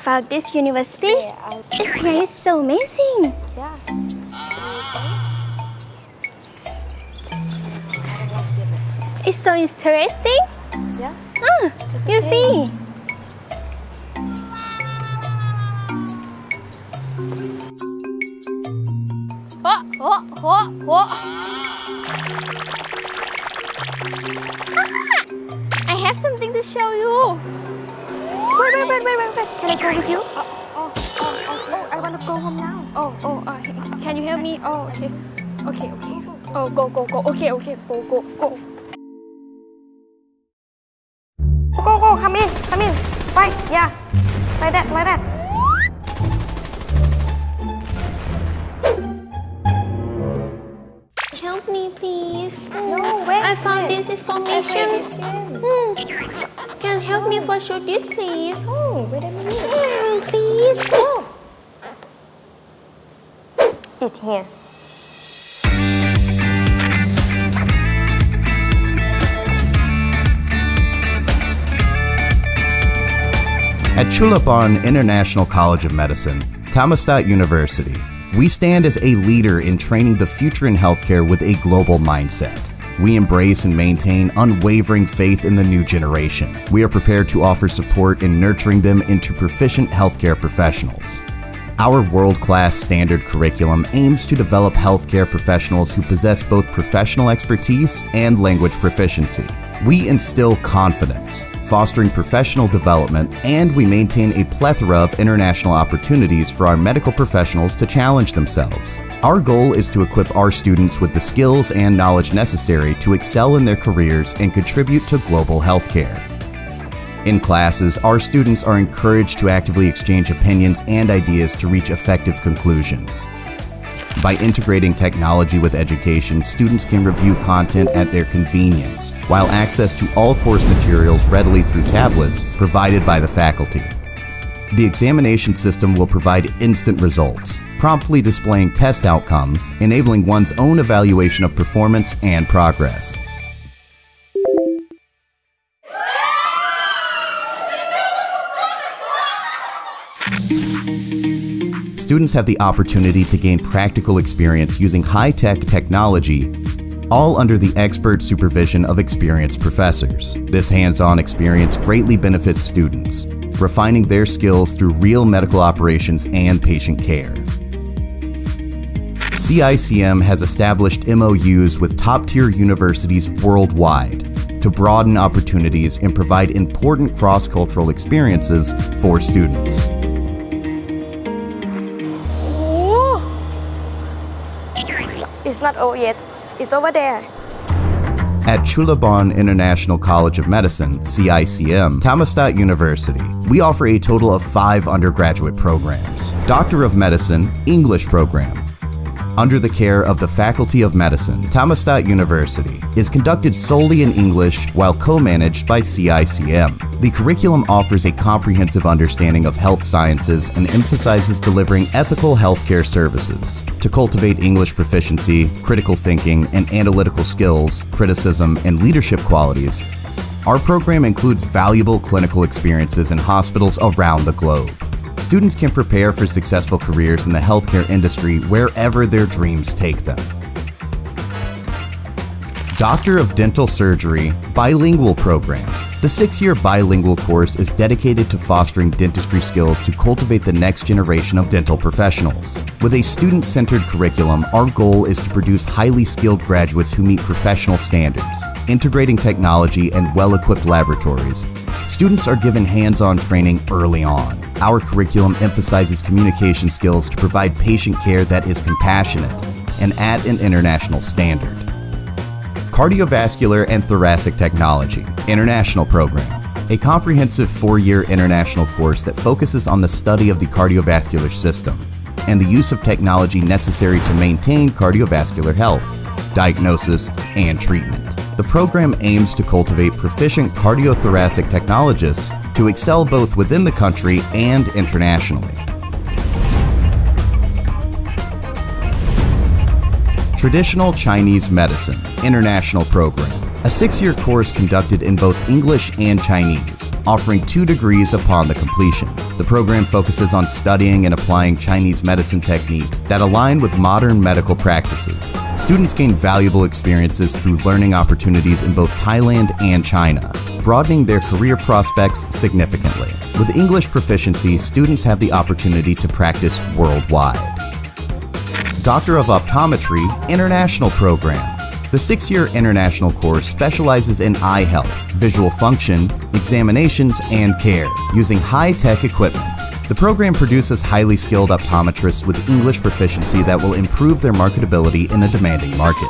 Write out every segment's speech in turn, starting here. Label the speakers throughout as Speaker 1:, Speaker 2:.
Speaker 1: found this university. This here is so amazing.
Speaker 2: Yeah.
Speaker 1: It's so interesting.
Speaker 2: Yeah.
Speaker 1: Ah, you see. Oh, oh, oh, oh. Ah, I have something to show you.
Speaker 2: Wait, wait, wait, wait, wait, wait. Can I go with you? Oh, oh, oh, oh, oh, I want to go home now.
Speaker 1: Oh, oh, uh, can you help me? Oh, okay. Okay, okay. Oh, go, go, go. Okay, okay. Go, go, go.
Speaker 2: Go, go. Come in, come in. Right, yeah. Like that, like that.
Speaker 1: Help me, please.
Speaker 2: No, wait.
Speaker 1: I found
Speaker 2: wait.
Speaker 1: this information.
Speaker 2: tried this again.
Speaker 1: Hmm. Help me for sure this, please?
Speaker 2: Oh, wait a minute.
Speaker 1: Hmm, please.
Speaker 2: Oh. It's here.
Speaker 3: At Chulabhorn International College of Medicine, Thammasat University, we stand as a leader in training the future in healthcare with a global mindset. We embrace and maintain unwavering faith in the new generation. We are prepared to offer support in nurturing them into proficient healthcare professionals. Our world class standard curriculum aims to develop healthcare professionals who possess both professional expertise and language proficiency. We instill confidence, fostering professional development, and we maintain a plethora of international opportunities for our medical professionals to challenge themselves. Our goal is to equip our students with the skills and knowledge necessary to excel in their careers and contribute to global healthcare. In classes, our students are encouraged to actively exchange opinions and ideas to reach effective conclusions. By integrating technology with education, students can review content at their convenience, while access to all course materials readily through tablets provided by the faculty. The examination system will provide instant results, promptly displaying test outcomes, enabling one's own evaluation of performance and progress. Students have the opportunity to gain practical experience using high tech technology, all under the expert supervision of experienced professors. This hands on experience greatly benefits students, refining their skills through real medical operations and patient care. CICM has established MOUs with top tier universities worldwide to broaden opportunities and provide important cross cultural experiences for students.
Speaker 2: It's not over yet. It's over there.
Speaker 3: At Chulabhorn International College of Medicine, CICM, Thammasat University, we offer a total of five undergraduate programs Doctor of Medicine, English program. Under the care of the Faculty of Medicine, Thammasat University is conducted solely in English while co managed by CICM. The curriculum offers a comprehensive understanding of health sciences and emphasizes delivering ethical healthcare services. To cultivate English proficiency, critical thinking, and analytical skills, criticism, and leadership qualities, our program includes valuable clinical experiences in hospitals around the globe. Students can prepare for successful careers in the healthcare industry wherever their dreams take them. Doctor of Dental Surgery Bilingual Program. The six year bilingual course is dedicated to fostering dentistry skills to cultivate the next generation of dental professionals. With a student centered curriculum, our goal is to produce highly skilled graduates who meet professional standards. Integrating technology and well equipped laboratories, students are given hands on training early on. Our curriculum emphasizes communication skills to provide patient care that is compassionate and at an international standard. Cardiovascular and Thoracic Technology International Program, a comprehensive four year international course that focuses on the study of the cardiovascular system and the use of technology necessary to maintain cardiovascular health, diagnosis, and treatment. The program aims to cultivate proficient cardiothoracic technologists to excel both within the country and internationally. Traditional Chinese Medicine International Program, a six year course conducted in both English and Chinese. offering two degrees upon the completion. The program focuses on studying and applying Chinese medicine techniques that align with modern medical practices. Students gain valuable experiences through learning opportunities in both Thailand and China, broadening their career prospects significantly. With English proficiency, students have the opportunity to practice worldwide. Doctor of Optometry International Program. The six year international course specializes in eye health, visual function, examinations, and care using high tech equipment. The program produces highly skilled optometrists with English proficiency that will improve their marketability in a demanding market.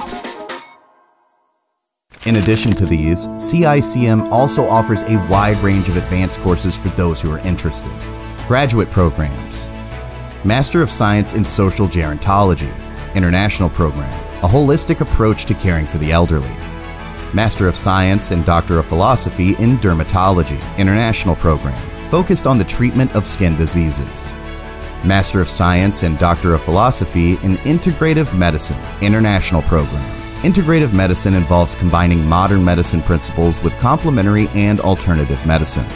Speaker 3: In addition to these, CICM also offers a wide range of advanced courses for those who are interested. Graduate programs Master of Science in Social Gerontology, International Program, a holistic approach to caring for the elderly. Master of Science and Doctor of Philosophy in Dermatology, International Program, focused on the treatment of skin diseases. Master of Science and Doctor of Philosophy in Integrative Medicine, International Program. Integrative medicine involves combining modern medicine principles with complementary and alternative medicine.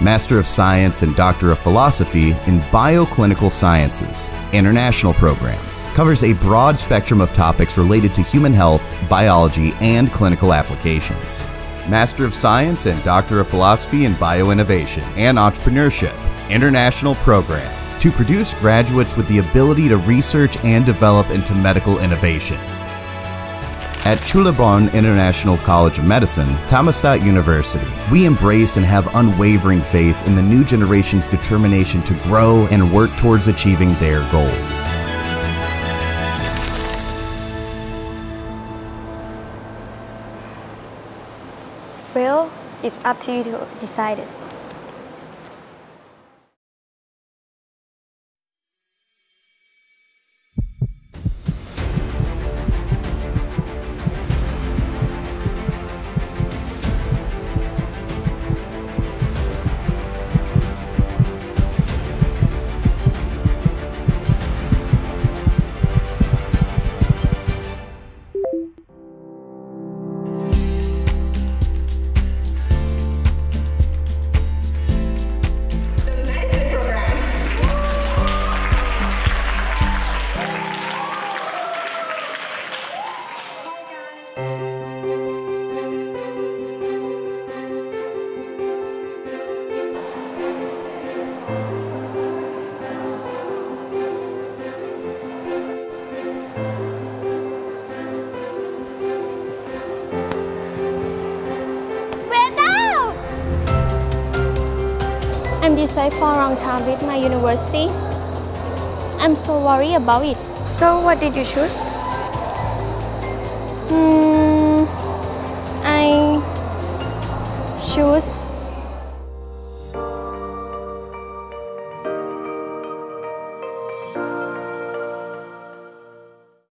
Speaker 3: Master of Science and Doctor of Philosophy in Bioclinical Sciences, International Program covers a broad spectrum of topics related to human health, biology, and clinical applications. Master of Science and Doctor of Philosophy in Bioinnovation and Entrepreneurship, International Program, to produce graduates with the ability to research and develop into medical innovation. At Chulabhorn International College of Medicine, Thammasat University, we embrace and have unwavering faith in the new generation's determination to grow and work towards achieving their goals.
Speaker 2: It's up to you to decide it.
Speaker 1: Decided for a long time with my university. I'm so worried about it.
Speaker 2: So, what did you choose?
Speaker 1: Hmm, I choose